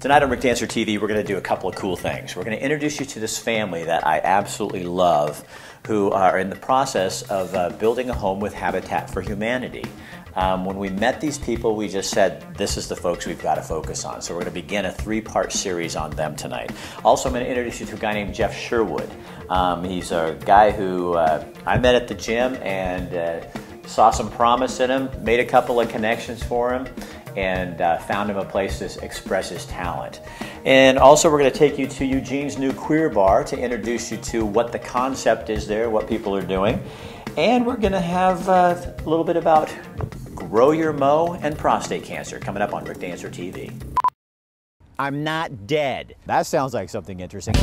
Tonight on Rick Dancer TV, we're going to do a couple of cool things. We're going to introduce you to this family that I absolutely love, who are in the process of uh, building a home with Habitat for Humanity. Um, when we met these people, we just said, this is the folks we've got to focus on. So we're going to begin a three part series on them tonight. Also, I'm going to introduce you to a guy named Jeff Sherwood. Um, he's a guy who uh, I met at the gym and uh, saw some promise in him, made a couple of connections for him and uh, found him a place to express his talent. And also, we're going to take you to Eugene's new queer bar to introduce you to what the concept is there, what people are doing. And we're going to have uh, a little bit about grow your mo and prostate cancer coming up on Rick Dancer TV. I'm not dead. That sounds like something interesting.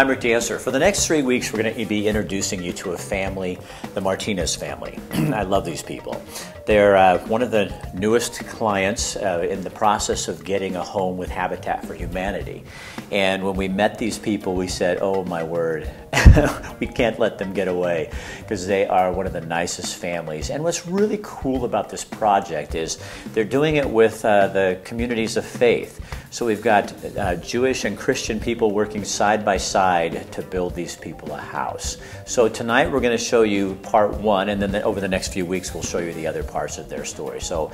I'm Rick Dancer. For the next three weeks, we're going to be introducing you to a family, the Martinez family. I love these people. They're uh, one of the newest clients uh, in the process of getting a home with Habitat for Humanity. And when we met these people, we said, oh my word, we can't let them get away because they are one of the nicest families. And what's really cool about this project is they're doing it with uh, the communities of faith. So we've got uh, Jewish and Christian people working side by side to build these people a house. So tonight we're going to show you part one, and then over the next few weeks we'll show you the other parts of their story. So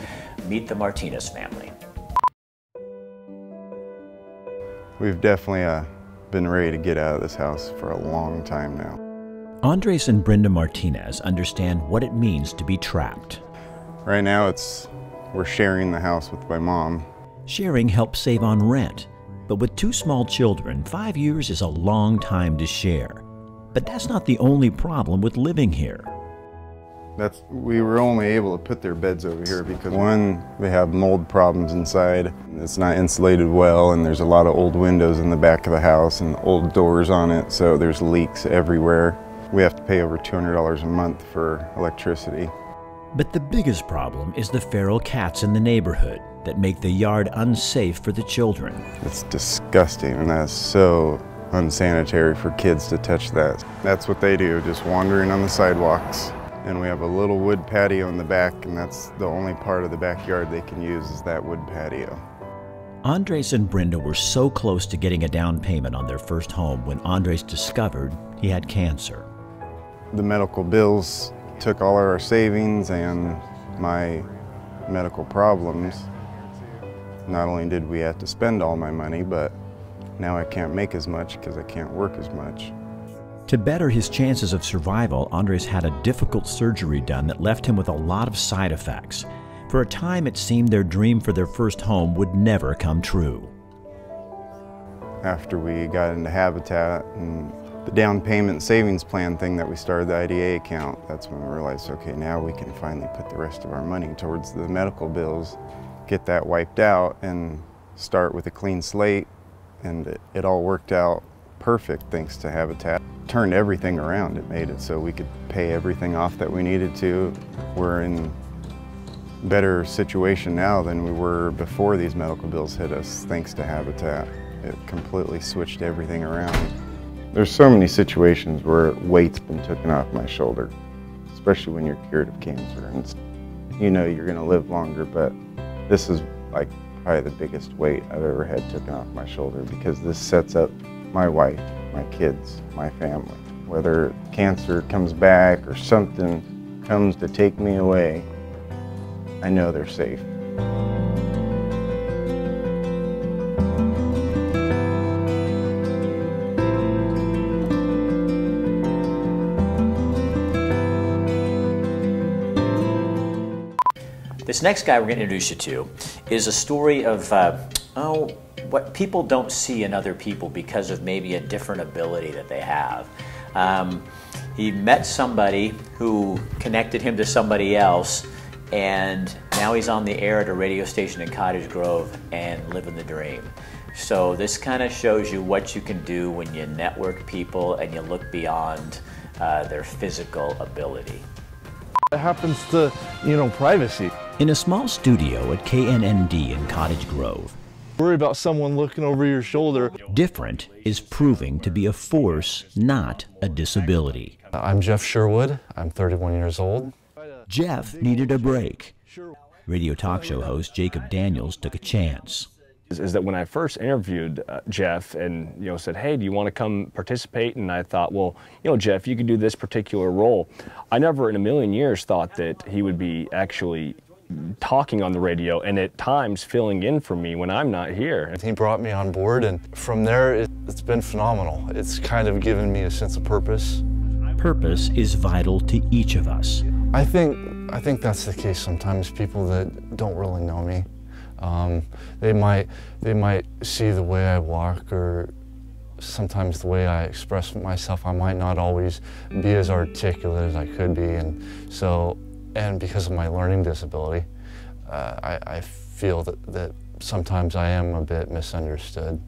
meet the Martinez family. We've definitely uh, been ready to get out of this house for a long time now. Andres and Brenda Martinez understand what it means to be trapped. Right now it's we're sharing the house with my mom Sharing helps save on rent, but with two small children, five years is a long time to share. But that's not the only problem with living here. That's we were only able to put their beds over here because one, they have mold problems inside. It's not insulated well, and there's a lot of old windows in the back of the house and old doors on it, so there's leaks everywhere. We have to pay over $200 a month for electricity. But the biggest problem is the feral cats in the neighborhood that make the yard unsafe for the children. It's disgusting and that's so unsanitary for kids to touch that. That's what they do, just wandering on the sidewalks. And we have a little wood patio in the back and that's the only part of the backyard they can use is that wood patio. Andres and Brenda were so close to getting a down payment on their first home when Andres discovered he had cancer. The medical bills took all of our savings and my medical problems. Not only did we have to spend all my money, but now I can't make as much because I can't work as much. To better his chances of survival, Andres had a difficult surgery done that left him with a lot of side effects. For a time, it seemed their dream for their first home would never come true. After we got into Habitat and the down payment savings plan thing that we started the IDA account, that's when we realized, okay, now we can finally put the rest of our money towards the medical bills, get that wiped out and start with a clean slate. And it, it all worked out perfect thanks to Habitat. Turned everything around. It made it so we could pay everything off that we needed to. We're in better situation now than we were before these medical bills hit us thanks to Habitat. It completely switched everything around. There's so many situations where weight's been taken off my shoulder, especially when you're cured of cancer. And you know you're going to live longer, but this is like probably the biggest weight I've ever had taken off my shoulder because this sets up my wife, my kids, my family. Whether cancer comes back or something comes to take me away, I know they're safe. This next guy we're going to introduce you to is a story of, uh, oh, what people don't see in other people because of maybe a different ability that they have. Um, he met somebody who connected him to somebody else, and now he's on the air at a radio station in Cottage Grove and living the dream. So this kind of shows you what you can do when you network people and you look beyond uh, their physical ability. It happens to, you know, privacy. In a small studio at KNND in Cottage Grove, Worry about someone looking over your shoulder. different is proving to be a force, not a disability. I'm Jeff Sherwood. I'm 31 years old. Jeff needed a break. Radio talk show host Jacob Daniels took a chance. is, is that when I first interviewed uh, Jeff and you know said, "Hey, do you want to come participate?" and I thought, "Well, you know, Jeff, you could do this particular role." I never in a million years thought that he would be actually talking on the radio and at times filling in for me when I'm not here. He brought me on board, and from there, it, it's been phenomenal. It's kind of given me a sense of purpose. Purpose is vital to each of us. I think I think that's the case sometimes. People that don't really know me, um, they might they might see the way I walk or sometimes the way I express myself. I might not always be as articulate as I could be, and so and because of my learning disability, uh, I, I feel that, that sometimes I am a bit misunderstood.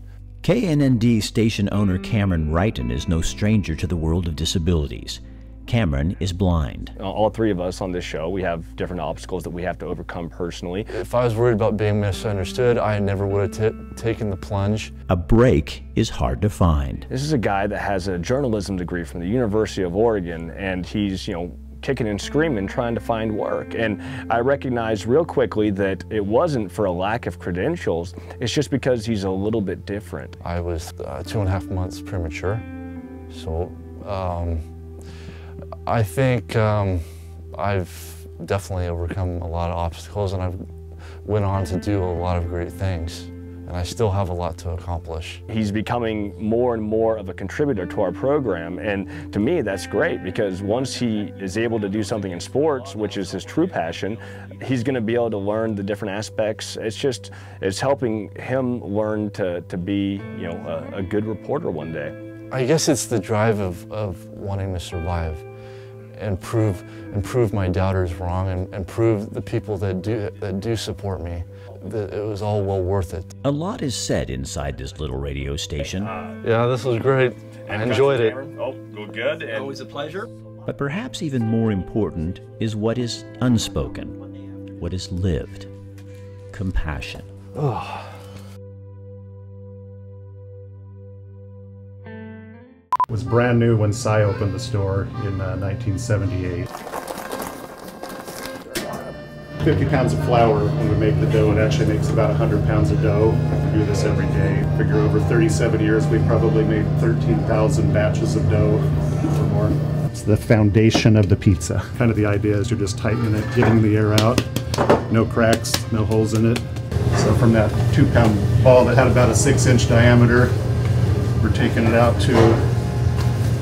KNND station owner Cameron Wrighton is no stranger to the world of disabilities. Cameron is blind. All three of us on this show, we have different obstacles that we have to overcome personally. If I was worried about being misunderstood, I never would have t- taken the plunge. A break is hard to find. This is a guy that has a journalism degree from the University of Oregon, and he's, you know, kicking and screaming trying to find work. And I recognized real quickly that it wasn't for a lack of credentials, it's just because he's a little bit different. I was uh, two and a half months premature, so um, I think um, I've definitely overcome a lot of obstacles, and I've went on to do a lot of great things. And I still have a lot to accomplish. He's becoming more and more of a contributor to our program, and to me, that's great because once he is able to do something in sports, which is his true passion, he's going to be able to learn the different aspects. It's just, it's helping him learn to, to be, you know, a, a good reporter one day. I guess it's the drive of, of wanting to survive and prove, and prove my doubters wrong and, and prove the people that do, that do support me that it was all well worth it. A lot is said inside this little radio station, Yeah, this was great. I enjoyed it. Oh, good. And Always a pleasure. but perhaps even more important is what is unspoken, what is lived compassion. was brand new when Sy opened the store in uh, 1978. 50 pounds of flour when we make the dough. It actually makes about 100 pounds of dough. We do this every day. Figure over 37 years, we probably made 13,000 batches of dough or more. It's the foundation of the pizza. Kind of the idea is you're just tightening it, getting the air out, no cracks, no holes in it. So from that two pound ball that had about a six inch diameter, we're taking it out to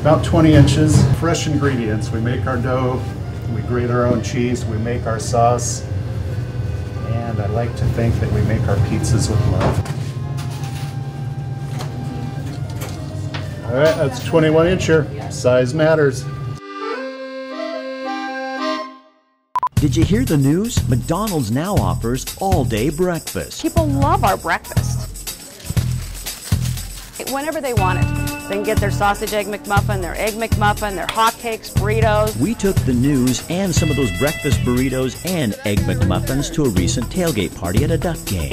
about 20 inches. Fresh ingredients. We make our dough, we grate our own cheese, we make our sauce, like to think that we make our pizzas with love. All right, that's 21 incher. Size matters. Did you hear the news? McDonald's now offers all day breakfast. People love our breakfast. Whenever they want it, they can get their sausage egg McMuffin, their egg McMuffin, their hotcakes, burritos. We took the news and some of those breakfast burritos and egg McMuffins to a recent tailgate party at a Duck game.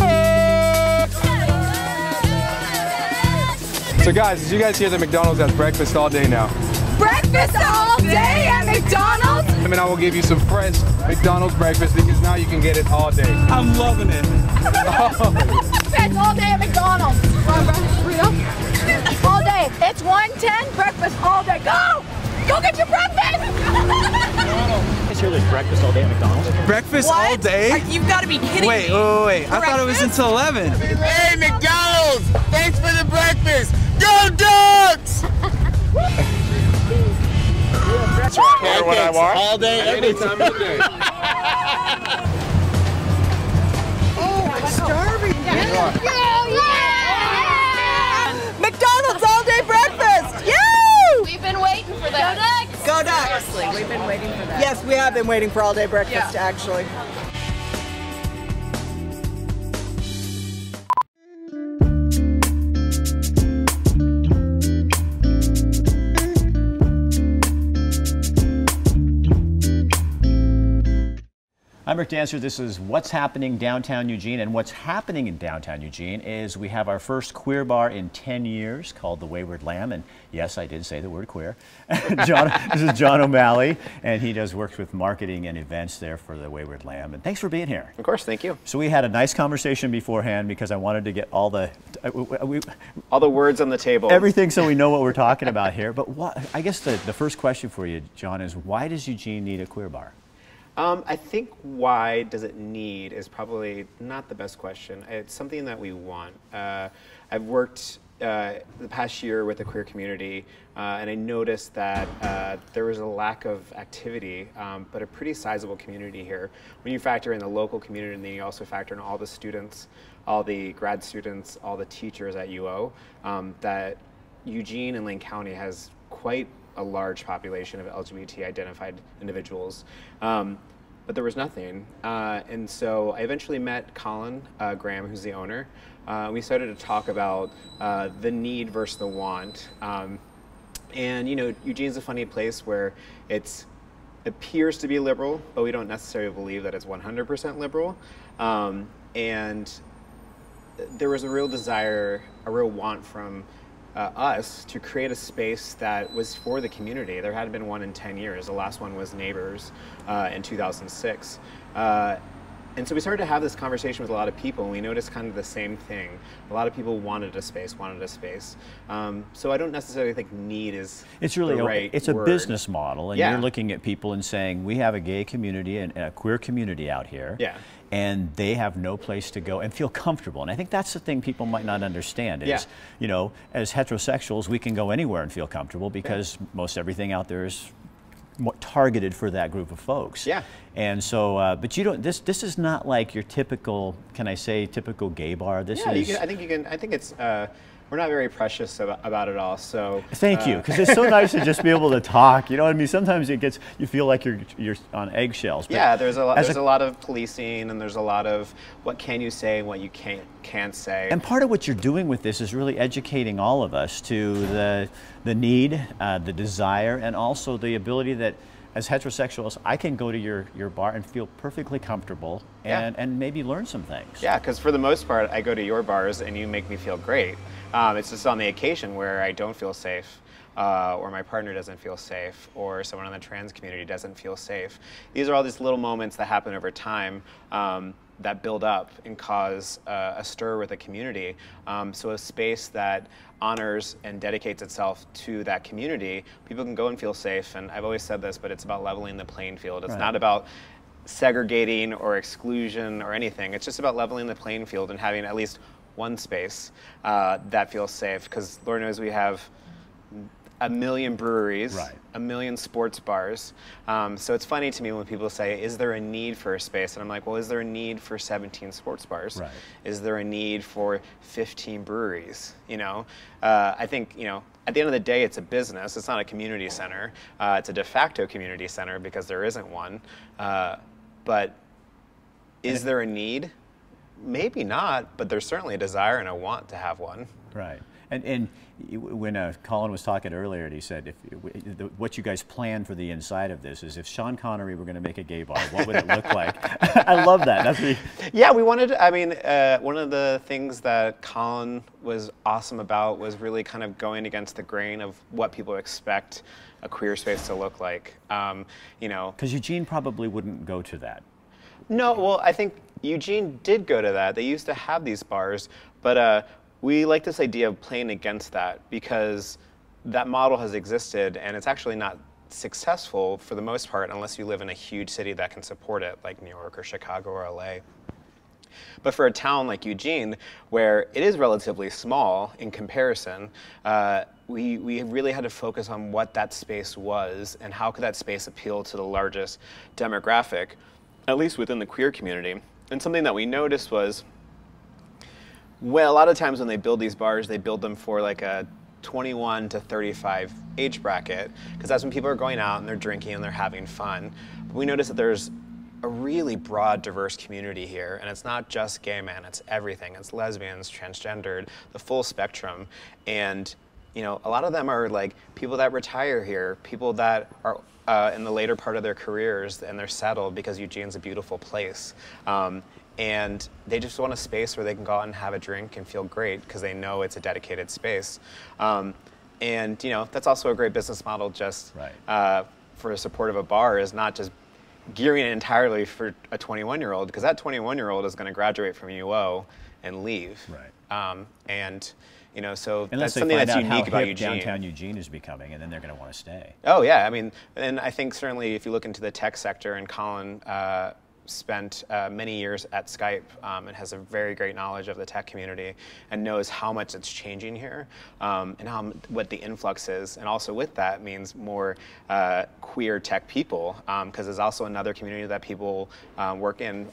So guys, as you guys hear, that McDonald's has breakfast all day now. Breakfast all day at McDonald's? I mean, I will give you some fresh McDonald's breakfast because now you can get it all day. I'm loving it. Breakfast all day at McDonald's. Want a breakfast? All day. It's 110 breakfast all day. Go! Go get your breakfast! Guys hear there's breakfast all day at McDonald's? breakfast all day? You've got to be kidding Wait, me. wait, wait, wait. I thought it was until 11. Hey, McDonald's! Thanks for the breakfast! Go Ducks! That's right. Or when I walk? All day, every Anytime of the day. Oh, McDonald's been waiting for that. Go Ducks! We've been waiting for that. Yes, we have been waiting for all day breakfast, Yeah. actually. I'm Rick Dancer. This is What's Happening Downtown Eugene. And what's happening in downtown Eugene is we have our first queer bar in 10 years called The Wayward Lamb. And yes, I did say the word queer. John, this is John O'Malley, and he does work with marketing and events there for The Wayward Lamb. And thanks for being here. Of course, thank you. So we had a nice conversation beforehand because I wanted to get all the uh, we, all the words on the table. Everything so we know what we're talking about here. But what, I guess the, the first question for you, John, is why does Eugene need a queer bar? Um, I think why does it need is probably not the best question. It's something that we want. Uh, I've worked uh, the past year with the queer community, uh, and I noticed that uh, there was a lack of activity, um, but a pretty sizable community here. When you factor in the local community, and then you also factor in all the students, all the grad students, all the teachers at UO, um, that Eugene and Lane County has quite a large population of LGBT identified individuals. Um, but there was nothing. Uh, and so I eventually met Colin uh, Graham, who's the owner. Uh, we started to talk about uh, the need versus the want. Um, and you know, Eugene's a funny place where it appears to be liberal, but we don't necessarily believe that it's 100% liberal. Um, and there was a real desire, a real want from uh, us to create a space that was for the community. There hadn't been one in 10 years. The last one was Neighbors uh, in 2006. Uh, and so we started to have this conversation with a lot of people, and we noticed kind of the same thing. A lot of people wanted a space, wanted a space. Um, so I don't necessarily think need is it's really the right it's word. a business model, and yeah. you're looking at people and saying we have a gay community and a queer community out here. Yeah. And they have no place to go and feel comfortable. And I think that's the thing people might not understand is, Yeah. you know, as heterosexuals, we can go anywhere and feel comfortable because most everything out there is targeted for that group of folks. Yeah. And so, uh, but you don't. This this is not like your typical. Can I say typical gay bar? This yeah, is. can, I think you can. I think it's. Uh, we're not very precious about, about it all. So Thank you, uh, because it's so nice to just be able to talk. You know what I mean? Sometimes it gets you feel like you're you're on eggshells. but yeah, there's a lot. There's a, lot of policing, and there's a lot of what can you say and what you can't can't say. And part of what you're doing with this is really educating all of us to the the need, uh, the desire, and also the ability that as heterosexuals, I can go to your, your bar and feel perfectly comfortable Yeah. and, and maybe learn some things. Yeah, because for the most part, I go to your bars and you make me feel great. Um, it's just on the occasion where I don't feel safe, uh, or my partner doesn't feel safe, or someone in the trans community doesn't feel safe. These are all these little moments that happen over time. Um, that build up and cause uh, a stir with a community. Um, so a space that honors and dedicates itself to that community, people can go and feel safe. And I've always said this, but it's about leveling the playing field. It's Right. not about segregating or exclusion or anything. It's just about leveling the playing field and having at least one space uh, that feels safe. Because Lord knows we have a million breweries, Right. a million sports bars. Um, so it's funny to me when people say, "Is there a need for a space?" And I'm like, "Well, is there a need for 17 sports bars? Right. Is there a need for 15 breweries? You know, uh, I think you know. At the end of the day, it's a business. It's not a community center. Uh, it's a de facto community center because there isn't one. Uh, but is there a need? Maybe not, but there's certainly a desire and a want to have one. Right. And, and when uh, Colin was talking earlier, and he said, if the, what you guys plan for the inside of this is if Sean Connery were going to make a gay bar, what would it look like? I love that. That's he, Yeah, we wanted. To I mean, uh, one of the things that Colin was awesome about was really kind of going against the grain of what people expect a queer space to look like. Um, you know, because Eugene probably wouldn't go to that. no, well, I think Eugene did go to that. They used to have these bars, but uh, we like this idea of playing against that because that model has existed and it's actually not successful for the most part unless you live in a huge city that can support it, like New York or Chicago or LA. But for a town like Eugene, where it is relatively small in comparison, uh, we, we really had to focus on what that space was and how could that space appeal to the largest demographic, at least within the queer community. And something that we noticed was, well, a lot of times when they build these bars, they build them for like a 21 to 35 age bracket, because that's when people are going out and they're drinking and they're having fun. But we noticed that there's a really broad, diverse community here, and it's not just gay men, it's everything. It's lesbians, transgendered, the full spectrum. And you know, a lot of them are like people that retire here, people that are uh, in the later part of their careers and they're settled because Eugene's a beautiful place. Um, and they just want a space where they can go out and have a drink and feel great because they know it's a dedicated space. Um, and you know that's also a great business model just Right. uh, for the support of a bar is not just gearing it entirely for a 21 year old because that 21 year old is going to graduate from UO and leave. Right. Um, and you know so Unless that's something that's unique about Eugene. downtown Eugene is becoming, and then they're going to want to stay. Oh yeah, I mean, and I think certainly if you look into the tech sector, and Colin uh, spent uh, many years at Skype um, and has a very great knowledge of the tech community and knows how much it's changing here um, and how what the influx is, and also with that means more uh, queer tech people because there's also another community that people um, work in.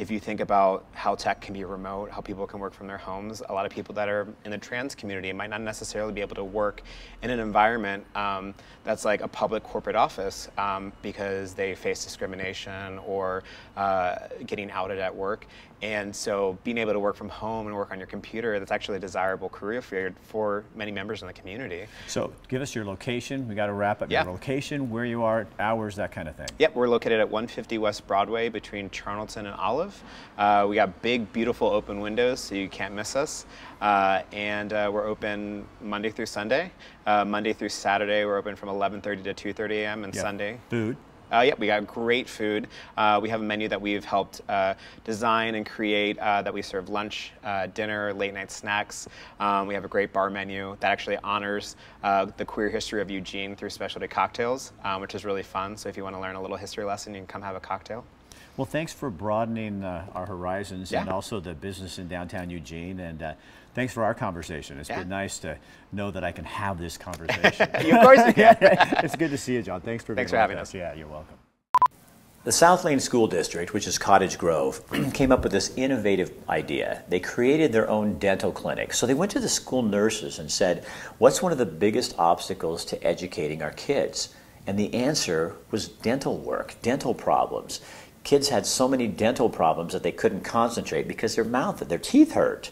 If you think about how tech can be remote, how people can work from their homes, a lot of people that are in the trans community might not necessarily be able to work in an environment um, that's like a public corporate office um, because they face discrimination or uh, getting outed at work. And so being able to work from home and work on your computer, that's actually a desirable career field for many members in the community. So give us your location. We got to wrap up Yeah. your location, where you are, hours, that kind of thing. Yep, we're located at 150 West Broadway between Charnelton and Olive. Uh, we got big, beautiful open windows, so you can't miss us. Uh, and uh, we're open Monday through Sunday. Uh, Monday through Saturday, we're open from 11:30 to 2:30 a.m. and Yeah. Sunday. Food. Uh, yeah, we got great food. Uh, we have a menu that we've helped uh, design and create uh, that we serve lunch, uh, dinner, late night snacks. Um, we have a great bar menu that actually honors uh, the queer history of Eugene through specialty cocktails, um, which is really fun. So if you want to learn a little history lesson, you can come have a cocktail. Well, thanks for broadening uh, our horizons and also the business in downtown Eugene. And uh, thanks for our conversation. It's Yeah. been nice to know that I can have this conversation. of course you can. it's good to see you, John. Thanks for Thanks being for with having us. us. Yeah, you're welcome. The South Lane School District, which is Cottage Grove, came up with this innovative idea. They created their own dental clinic. So they went to the school nurses and said, What's one of the biggest obstacles to educating our kids? And the answer was dental work, dental problems. Kids had so many dental problems that they couldn't concentrate because their mouth, their teeth hurt.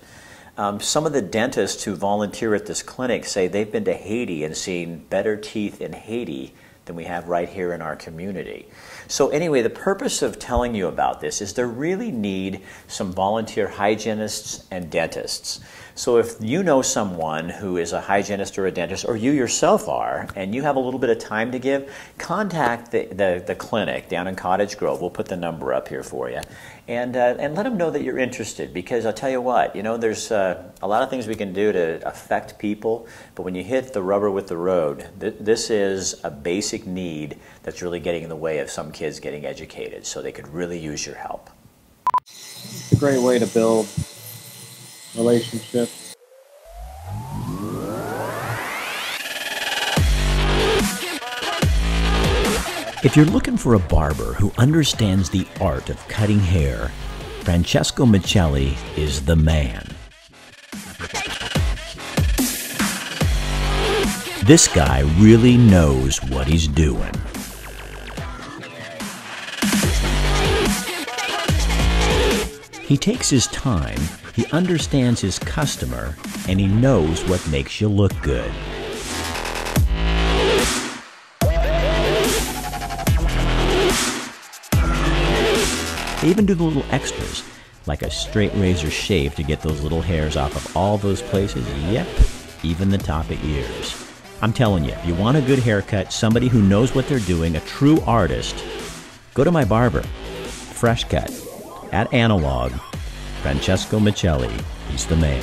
Um, some of the dentists who volunteer at this clinic say they've been to Haiti and seen better teeth in Haiti than we have right here in our community. So, anyway, the purpose of telling you about this is they really need some volunteer hygienists and dentists. So, if you know someone who is a hygienist or a dentist, or you yourself are, and you have a little bit of time to give, contact the, the, the clinic down in Cottage Grove. We'll put the number up here for you. And, uh, and let them know that you're interested because I'll tell you what, you know, there's uh, a lot of things we can do to affect people, but when you hit the rubber with the road, th- this is a basic need that's really getting in the way of some kids getting educated, so they could really use your help. It's a great way to build relationships. If you're looking for a barber who understands the art of cutting hair, Francesco Michelli is the man. This guy really knows what he's doing. He takes his time, he understands his customer, and he knows what makes you look good. They even do the little extras, like a straight razor shave to get those little hairs off of all those places. Yep, even the top of ears. I'm telling you, if you want a good haircut, somebody who knows what they're doing, a true artist, go to my barber, Fresh Cut, at Analog, Francesco Michelli. He's the man.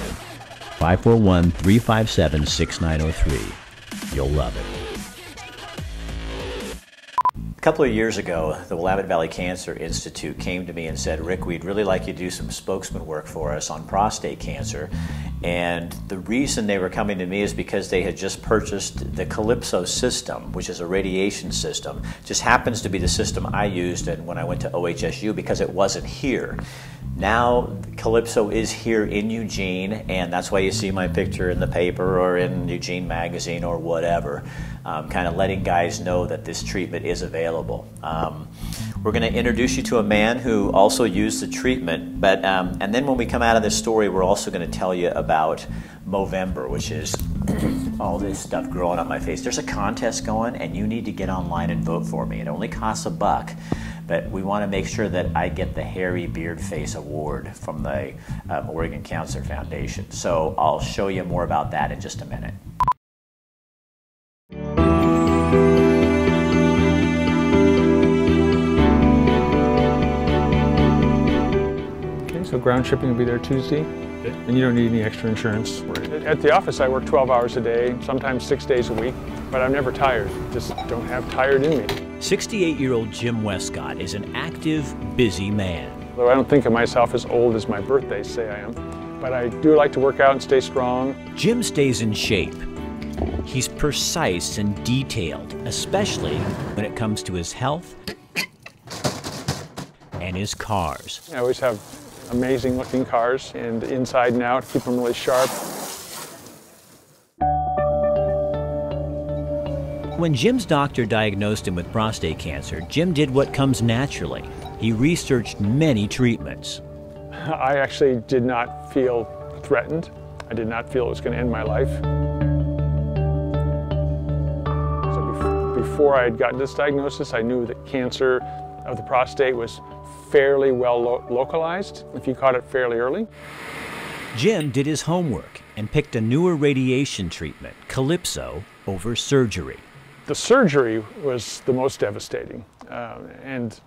541 357 6903. You'll love it. A couple of years ago, the Willamette Valley Cancer Institute came to me and said, Rick, we'd really like you to do some spokesman work for us on prostate cancer. And the reason they were coming to me is because they had just purchased the Calypso system, which is a radiation system. Just happens to be the system I used when I went to OHSU because it wasn't here. Now, Calypso is here in Eugene, and that's why you see my picture in the paper or in Eugene Magazine or whatever, um, kind of letting guys know that this treatment is available. Um, we're going to introduce you to a man who also used the treatment, but um, and then when we come out of this story, we're also going to tell you about Movember, which is all this stuff growing on my face. There's a contest going, and you need to get online and vote for me. It only costs a buck, but we want to make sure that I get the Hairy Beard Face Award from the um, Oregon Cancer Foundation. So I'll show you more about that in just a minute. Ground shipping will be there Tuesday, and you don't need any extra insurance. At the office, I work 12 hours a day, sometimes six days a week, but I'm never tired. Just don't have tired in me. 68 year old Jim Westcott is an active, busy man. Though I don't think of myself as old as my birthdays say I am, but I do like to work out and stay strong. Jim stays in shape. He's precise and detailed, especially when it comes to his health and his cars. I always have amazing looking cars and inside and out, keep them really sharp. When Jim's doctor diagnosed him with prostate cancer, Jim did what comes naturally. He researched many treatments. I actually did not feel threatened. I did not feel it was going to end my life. So before I had gotten this diagnosis, I knew that cancer of the prostate was fairly well lo- localized if you caught it fairly early. Jim did his homework and picked a newer radiation treatment, Calypso, over surgery. The surgery was the most devastating uh, and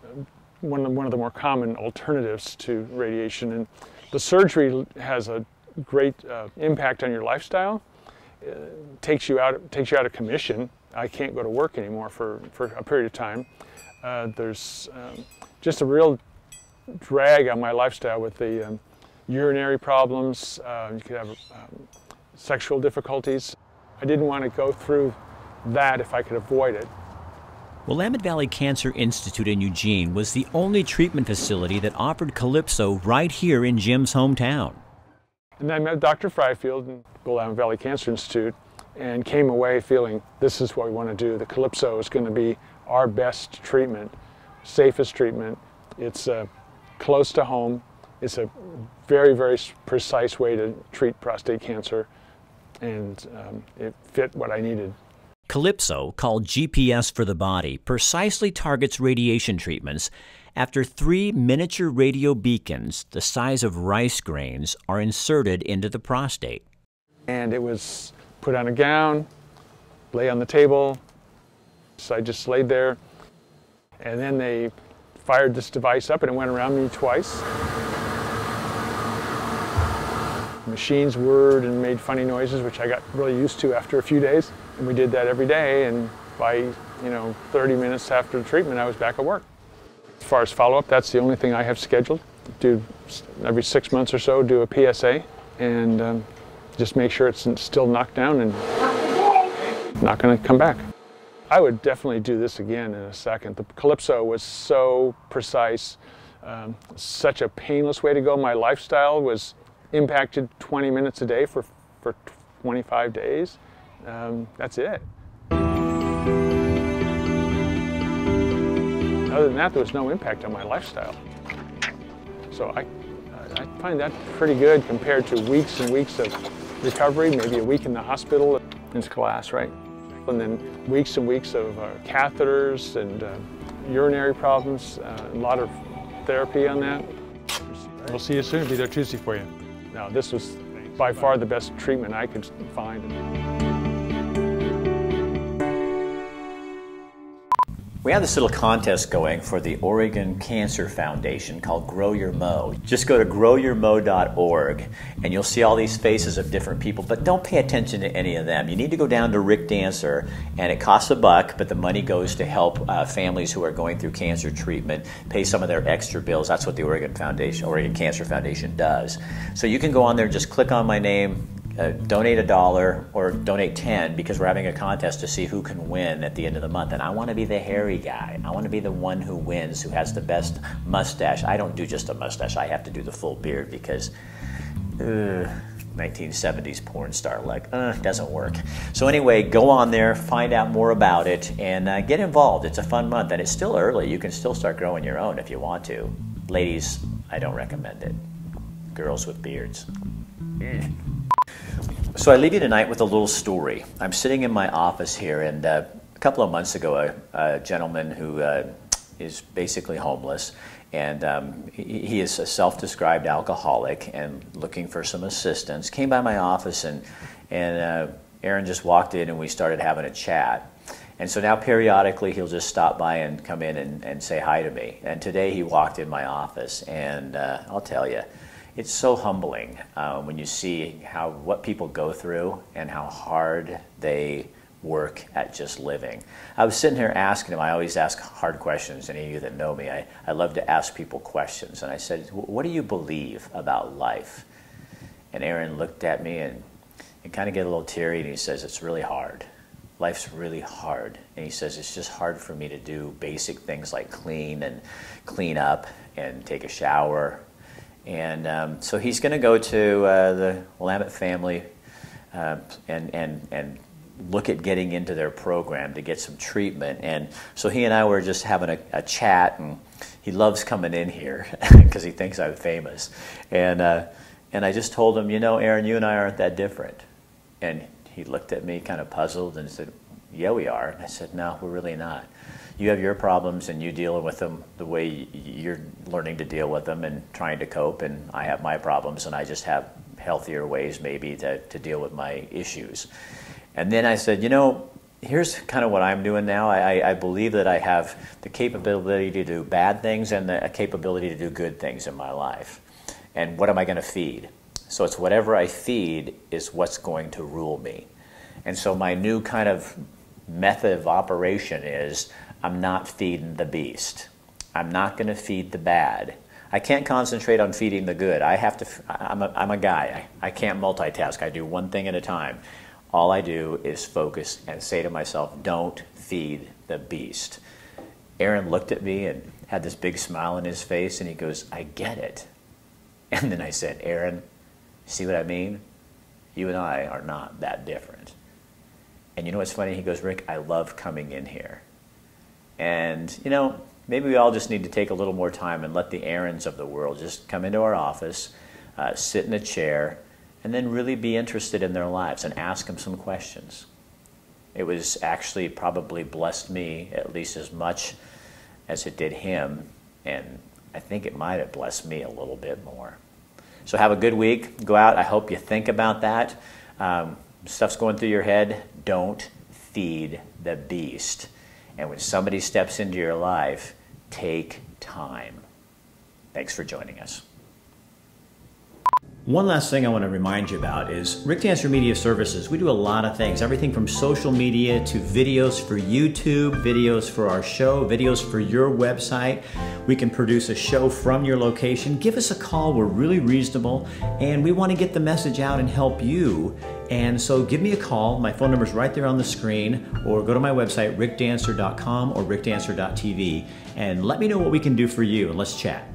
one of, one of the more common alternatives to radiation. And the surgery has a great uh, impact on your lifestyle. Uh, takes you out takes you out of commission. I can't go to work anymore for, for a period of time. Uh, there's um, just a real drag on my lifestyle with the um, urinary problems. Uh, you could have um, sexual difficulties. I didn't want to go through that if I could avoid it. Willamette Valley Cancer Institute in Eugene was the only treatment facility that offered Calypso right here in Jim's hometown. And I met Dr. Fryfield in Willamette Valley Cancer Institute and came away feeling this is what we want to do. The Calypso is going to be our best treatment, safest treatment. It's uh, close to home. It's a very, very precise way to treat prostate cancer, and um, it fit what I needed. Calypso, called GPS for the body, precisely targets radiation treatments after three miniature radio beacons the size of rice grains are inserted into the prostate. And it was put on a gown, lay on the table. So I just laid there. And then they fired this device up and it went around me twice. Machines whirred and made funny noises, which I got really used to after a few days. And we did that every day. And by, you know, 30 minutes after the treatment, I was back at work. As far as follow-up, that's the only thing I have scheduled. Do every six months or so, do a PSA and um, just make sure it's still knocked down and not going to come back. I would definitely do this again in a second. The Calypso was so precise, um, such a painless way to go. My lifestyle was impacted 20 minutes a day for, for 25 days. Um, that's it. Other than that, there was no impact on my lifestyle. So I, I find that pretty good compared to weeks and weeks of recovery, maybe a week in the hospital. It's glass, right? And then weeks and weeks of uh, catheters and uh, urinary problems, uh, a lot of therapy on that. We'll see you soon. Be there Tuesday for you. Now, this was by far the best treatment I could find. We have this little contest going for the Oregon Cancer Foundation called Grow Your Mo. Just go to growyourmo.org and you'll see all these faces of different people, but don't pay attention to any of them. You need to go down to Rick Dancer and it costs a buck, but the money goes to help uh, families who are going through cancer treatment pay some of their extra bills. That's what the Oregon Foundation, Oregon Cancer Foundation does. So you can go on there, and just click on my name, uh, donate a dollar or donate 10 because we're having a contest to see who can win at the end of the month. And I want to be the hairy guy. I want to be the one who wins, who has the best mustache. I don't do just a mustache, I have to do the full beard because. Uh, 1970s porn star like uh, doesn't work so anyway go on there find out more about it and uh, get involved it's a fun month and it's still early you can still start growing your own if you want to ladies i don't recommend it girls with beards So I leave you tonight with a little story. I'm sitting in my office here, and uh, a couple of months ago, a, a gentleman who uh, is basically homeless, and um, he, he, is a self-described alcoholic and looking for some assistance, came by my office, and and uh, Aaron just walked in, and we started having a chat. And so now periodically he'll just stop by and come in and, and say hi to me. And today he walked in my office, and uh, I'll tell you it's so humbling uh, when you see how what people go through and how hard they work at just living. I was sitting here asking him, I always ask hard questions, any of you that know me, I, I love to ask people questions. And I said, What do you believe about life? And Aaron looked at me and, and kind of get a little teary and he says, It's really hard. Life's really hard. And he says, It's just hard for me to do basic things like clean and clean up and take a shower and um, so he's going to go to uh, the Willamette family uh, and, and, and look at getting into their program to get some treatment. And so he and I were just having a, a chat, and he loves coming in here because he thinks I'm famous. And, uh, and I just told him, you know, Aaron, you and I aren't that different. And he looked at me kind of puzzled and said, yeah, we are. And I said, no, we're really not you have your problems and you deal with them the way you're learning to deal with them and trying to cope, and I have my problems and I just have healthier ways maybe to, to deal with my issues. And then I said, you know, here's kind of what I'm doing now. I, I, believe that I have the capability to do bad things and the capability to do good things in my life. And what am I going to feed? So it's whatever I feed is what's going to rule me. And so my new kind of method of operation is I'm not feeding the beast. I'm not going to feed the bad. I can't concentrate on feeding the good. I have to, I'm a, I'm a guy. I, I can't multitask. I do one thing at a time. All I do is focus and say to myself, don't feed the beast. Aaron looked at me and had this big smile on his face and he goes, I get it. And then I said, Aaron, see what I mean? You and I are not that different. And you know what's funny? He goes, Rick, I love coming in here. And, you know, maybe we all just need to take a little more time and let the Aarons of the world just come into our office, uh, sit in a chair, and then really be interested in their lives and ask them some questions. It was actually probably blessed me at least as much as it did him, and I think it might have blessed me a little bit more. So have a good week. Go out. I hope you think about that. Um, stuff's going through your head. Don't feed the beast. And when somebody steps into your life, take time. Thanks for joining us. One last thing I want to remind you about is Rick Dancer Media Services. We do a lot of things, everything from social media to videos for YouTube, videos for our show, videos for your website. We can produce a show from your location. Give us a call. We're really reasonable and we want to get the message out and help you. And so give me a call. My phone number is right there on the screen or go to my website, rickdancer.com or rickdancer.tv and let me know what we can do for you and let's chat.